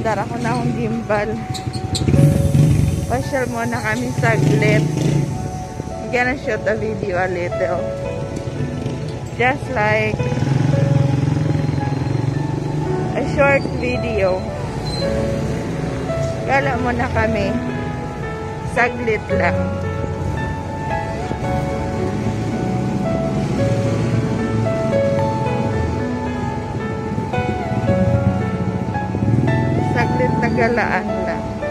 Nakaandar ako na akong gimbal. Pasyal muna kami saglit. I'm gonna shoot a video a little. Just like a short video. Gala muna kami. Saglit lang. Galaan lang.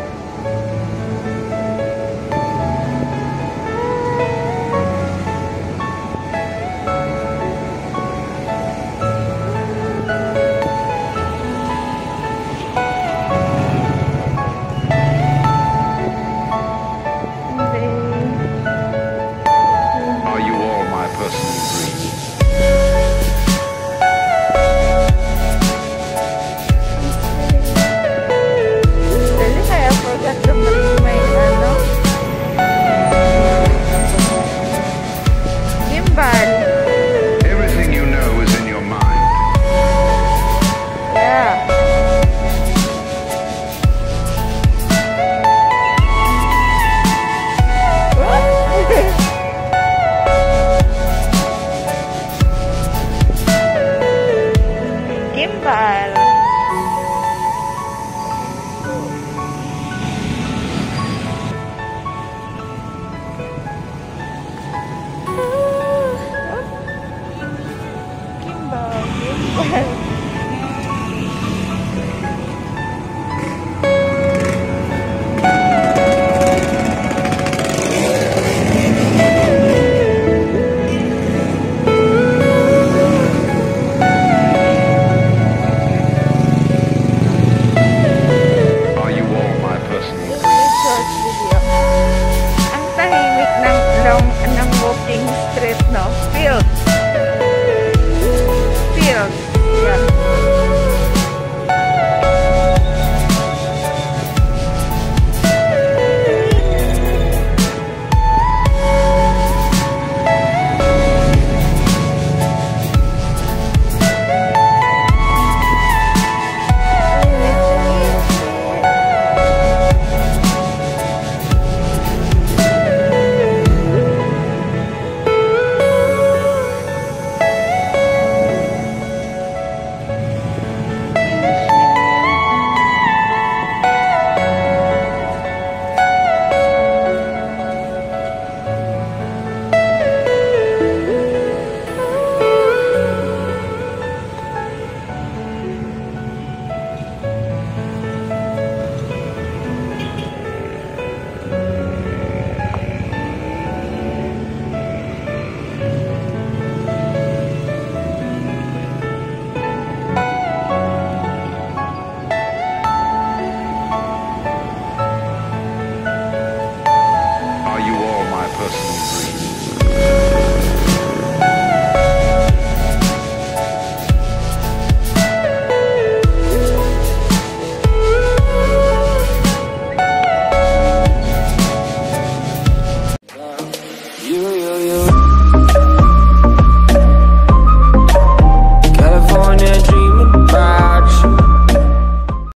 field.